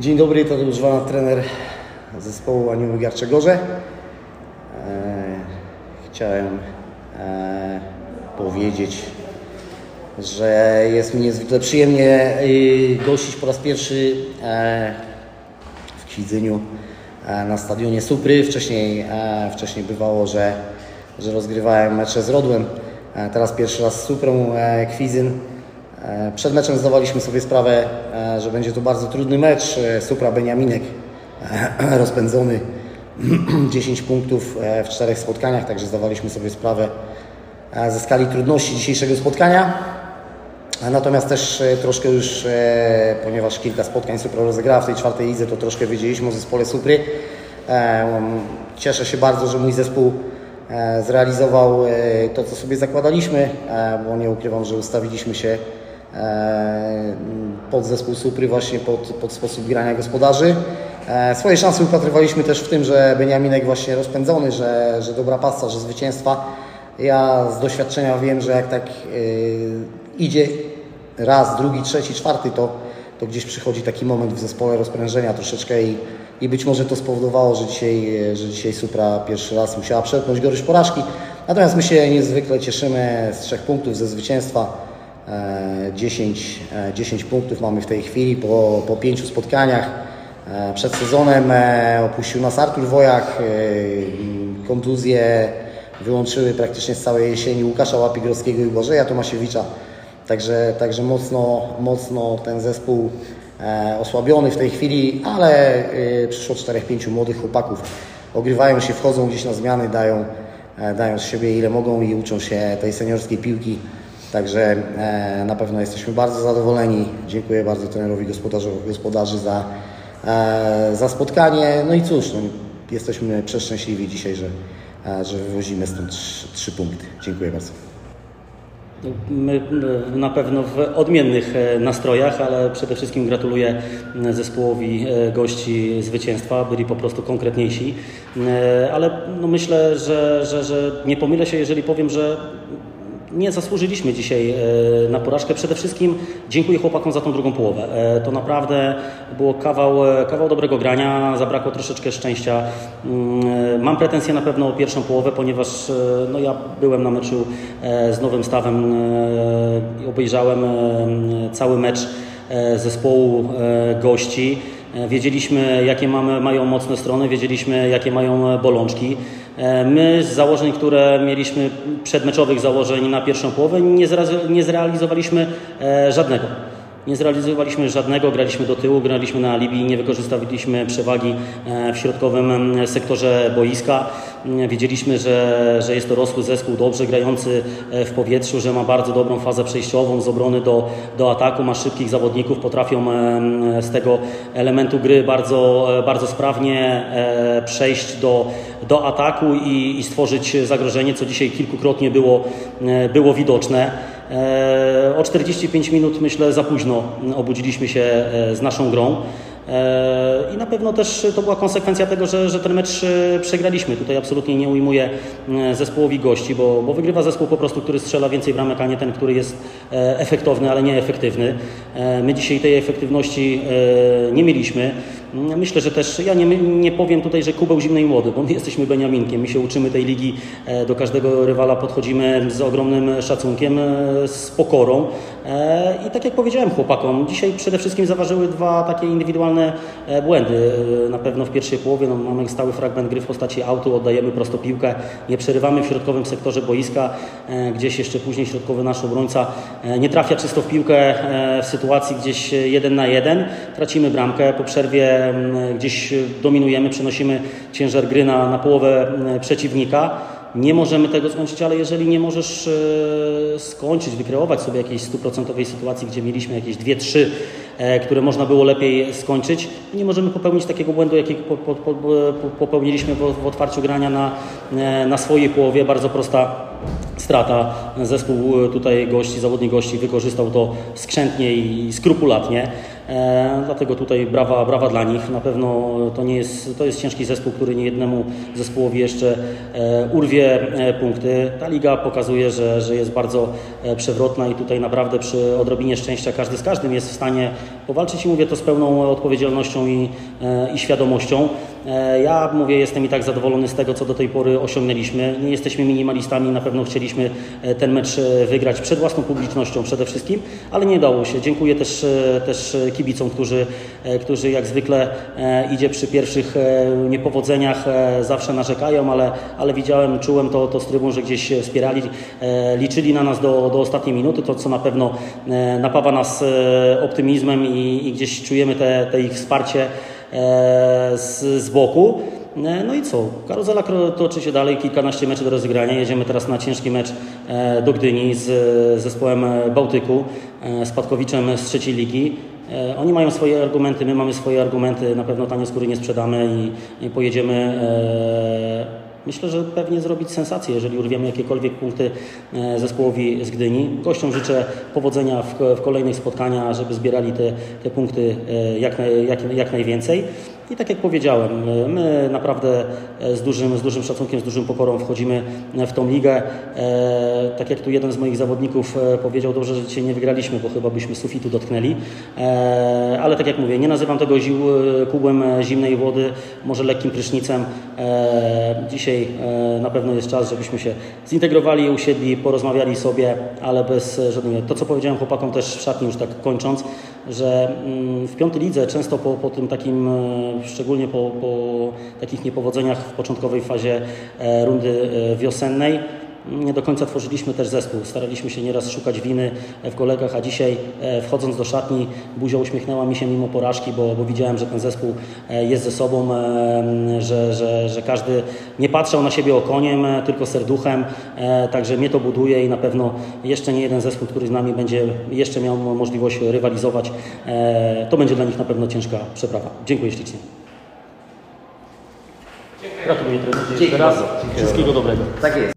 Dzień dobry, Tadeusz Wana, trener zespołu Anioły Garczegorze. E, chciałem e, powiedzieć, że jest mi niezwykle przyjemnie y, gościć po raz pierwszy e, w Kwidzyniu na stadionie Supry. Wcześniej, wcześniej bywało, że, że rozgrywałem mecze z Rodłem. Teraz pierwszy raz z Suprą e. E, Przed meczem zdawaliśmy sobie sprawę, e, że będzie to bardzo trudny mecz. E, Supra Beniaminek rozpędzony 10 punktów w czterech spotkaniach, także zdawaliśmy sobie sprawę ze skali trudności dzisiejszego spotkania. Natomiast też troszkę już, ponieważ kilka spotkań Supra rozegrała w tej czwartej lidze, to troszkę wiedzieliśmy o zespole Supry. Cieszę się bardzo, że mój zespół zrealizował to, co sobie zakładaliśmy, bo nie ukrywam, że ustawiliśmy się e, pod zespół Supry właśnie pod, pod sposób grania gospodarzy. E, Swoje szanse upatrywaliśmy też w tym, że Beniaminek właśnie rozpędzony, że, że dobra pasa, że zwycięstwa. Ja z doświadczenia wiem, że jak tak y, idzie raz, drugi, trzeci, czwarty, to, to gdzieś przychodzi taki moment w zespole rozprężenia troszeczkę i, i być może to spowodowało, że dzisiaj, że dzisiaj Supra pierwszy raz musiała przełknąć gorycz porażki. Natomiast my się niezwykle cieszymy z trzech punktów ze zwycięstwa. E, 10, e, 10 punktów mamy w tej chwili po, po pięciu spotkaniach. E, Przed sezonem e, opuścił nas Artur Wojak, e, kontuzje wyłączyły praktycznie z całej jesieni Łukasza Łapigrowskiego i Błażeja Tomasiewicza. Także, także mocno, mocno ten zespół e, osłabiony w tej chwili, ale e, przyszło 4-5 młodych chłopaków. Ogrywają się, wchodzą gdzieś na zmiany, dają, e, dają z siebie ile mogą i uczą się tej seniorskiej piłki. Także e, na pewno jesteśmy bardzo zadowoleni. Dziękuję bardzo trenerowi gospodarzu, gospodarzy za, e, za spotkanie. No i cóż, no, jesteśmy przeszczęśliwi dzisiaj, że, e, że wywozimy stąd trzy, punkty. Dziękuję bardzo. My e, na pewno w odmiennych nastrojach, ale przede wszystkim gratuluję zespołowi gości zwycięstwa. Byli po prostu konkretniejsi. Ale no myślę, że, że, że nie pomylę się, jeżeli powiem, że nie zasłużyliśmy dzisiaj e, na porażkę. Przede wszystkim dziękuję chłopakom za tą drugą połowę. E, To naprawdę było kawał, e, kawał dobrego grania, zabrakło troszeczkę szczęścia. Mm, Mam pretensje na pewno o pierwszą połowę, ponieważ no ja byłem na meczu z nowym stawem obejrzałem cały mecz zespołu gości. Wiedzieliśmy, jakie mamy, mają mocne strony, wiedzieliśmy, jakie mają bolączki. E, My z założeń, które mieliśmy, przedmeczowych założeń na pierwszą połowę, nie, nie zrealizowaliśmy e, żadnego. Nie zrealizowaliśmy żadnego, graliśmy do tyłu, graliśmy na alibi, nie wykorzystaliśmy przewagi e, w środkowym sektorze boiska. Mm, Wiedzieliśmy, że, że jest to rosły zespół, dobrze grający e, w powietrzu, że ma bardzo dobrą fazę przejściową z obrony do, do ataku, ma szybkich zawodników, potrafią z tego elementu gry bardzo, e, bardzo sprawnie e, przejść do, do ataku i, i stworzyć zagrożenie, co dzisiaj kilkukrotnie było, e, było widoczne. E, O 45 minut myślę za późno obudziliśmy się e, z naszą grą. E, I na pewno też to była konsekwencja tego, że, że ten mecz przegraliśmy. Tutaj absolutnie nie ujmuję zespołowi gości, bo, bo wygrywa zespół po prostu, który strzela więcej bramek, a nie ten, który jest efektowny, ale nieefektywny. E, My dzisiaj tej efektywności nie mieliśmy. Myślę, że też, ja nie, nie powiem tutaj, że kubeł zimnej młody, bo my jesteśmy Beniaminkiem, my się uczymy tej ligi, e, do każdego rywala podchodzimy z ogromnym szacunkiem, e, z pokorą. E, i tak jak powiedziałem chłopakom, dzisiaj przede wszystkim zaważyły dwa takie indywidualne błędy. Na pewno w pierwszej połowie no, mamy stały fragment gry w postaci autu, oddajemy prosto piłkę, nie przerywamy w środkowym sektorze boiska, gdzieś jeszcze później środkowy nasz obrońca nie trafia czysto w piłkę w sytuacji gdzieś jeden na jeden, tracimy bramkę, po przerwie gdzieś dominujemy, przenosimy ciężar gry na, na połowę przeciwnika. Nie możemy tego skończyć, ale jeżeli nie możesz e, skończyć, wykreować sobie jakiejś stuprocentowej sytuacji, gdzie mieliśmy jakieś dwie, trzy, e, które można było lepiej skończyć, nie możemy popełnić takiego błędu, jaki po, po, po, po- popełniliśmy w, otwarciu grania na, e, na swojej połowie. Bardzo prosta strata. Zespół tutaj gości, zawodnik gości wykorzystał to skrzętnie i skrupulatnie. E, dlatego tutaj brawa, brawa dla nich. Na pewno to nie jest, to jest ciężki zespół, który nie jednemu zespołowi jeszcze e, urwie e, punkty. Ta liga pokazuje, że, że jest bardzo przewrotna i tutaj naprawdę przy odrobinie szczęścia każdy z każdym jest w stanie powalczyć i mówię to z pełną odpowiedzialnością i, i świadomością. E, Ja mówię, jestem i tak zadowolony z tego, co do tej pory osiągnęliśmy. Nie jesteśmy minimalistami, na pewno chcieliśmy e, ten mecz e, wygrać przed własną publicznością przede wszystkim, ale nie dało się. Dziękuję też, też kibicom, którzy, którzy jak zwykle idzie przy pierwszych niepowodzeniach, zawsze narzekają, ale, ale widziałem, czułem to, to z trybun, że gdzieś wspierali, liczyli na nas do, do ostatniej minuty, to co na pewno napawa nas optymizmem i, i gdzieś czujemy te, te ich wsparcie z, z boku. E, No i co? Karuzela toczy się dalej, kilkanaście meczy do rozegrania. Jedziemy teraz na ciężki mecz e, do Gdyni z e, zespołem e, Bałtyku, e, Spadkowiczem z trzeciej ligi. E, Oni mają swoje argumenty, my mamy swoje argumenty. Na pewno tanie skóry nie sprzedamy i, i pojedziemy. Myślę, że pewnie zrobić sensację, jeżeli urwiemy jakiekolwiek punkty e, zespołowi z Gdyni. Gościom życzę powodzenia w, kolejnych spotkaniach, żeby zbierali te, te punkty e, jak, jak, jak najwięcej. I tak jak powiedziałem, my naprawdę e, z dużym, z dużym szacunkiem, z dużym pokorą wchodzimy w tą ligę. E, Tak jak tu jeden z moich zawodników e, powiedział, dobrze, że dzisiaj nie wygraliśmy, bo chyba byśmy sufitu dotknęli. Ale tak jak mówię, nie nazywam tego ził, kubłem zimnej wody, może lekkim prysznicem. Dzisiaj na pewno jest czas, żebyśmy się zintegrowali, usiedli, porozmawiali sobie, ale bez żadnego. To, co powiedziałem chłopakom też w szatni, już tak kończąc, że mm, w piątej lidze często po, po tym takim, szczególnie po, po takich niepowodzeniach w początkowej fazie e, rundy e, wiosennej, nie do końca tworzyliśmy też zespół. Staraliśmy się nieraz szukać winy w kolegach, a dzisiaj e, wchodząc do szatni buzia uśmiechnęła mi się mimo porażki, bo, bo widziałem, że ten zespół e, jest ze sobą, e, że, że, że każdy nie patrzał na siebie okoniem, tylko serduchem. Także mnie to buduje i na pewno jeszcze nie jeden zespół, który z nami będzie jeszcze miał możliwość rywalizować. To będzie dla nich na pewno ciężka przeprawa. Dziękuję ślicznie. Gratuluję trenerze. Dzięki Jeszcze raz. Wszystkiego dobrego. Tak jest.